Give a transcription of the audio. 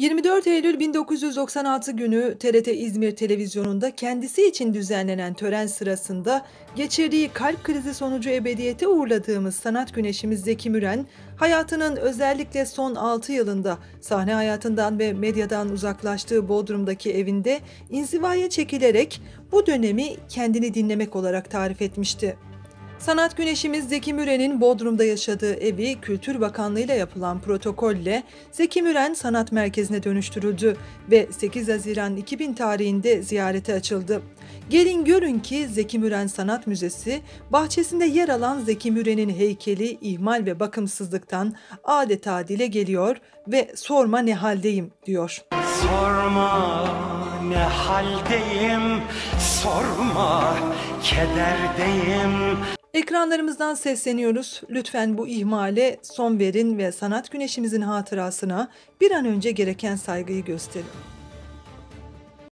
24 Eylül 1996 günü TRT İzmir Televizyonu'nda kendisi için düzenlenen tören sırasında geçirdiği kalp krizi sonucu ebediyete uğurladığımız sanat güneşimiz Zeki Müren, hayatının özellikle son 6 yılında sahne hayatından ve medyadan uzaklaştığı Bodrum'daki evinde inzivaya çekilerek bu dönemi kendini dinlemek olarak tarif etmişti. Sanat güneşimiz Zeki Müren'in Bodrum'da yaşadığı evi Kültür Bakanlığı ile yapılan protokolle Zeki Müren Sanat Merkezi'ne dönüştürüldü ve 8 Haziran 2000 tarihinde ziyarete açıldı. Gelin görün ki Zeki Müren Sanat Müzesi bahçesinde yer alan Zeki Müren'in heykeli ihmal ve bakımsızlıktan adeta dile geliyor ve sorma ne haldeyim diyor. Sorma ne haldeyim, sorma kederdeyim. Ekranlarımızdan sesleniyoruz. Lütfen bu ihmale son verin ve sanat güneşimizin hatırasına bir an önce gereken saygıyı gösterin.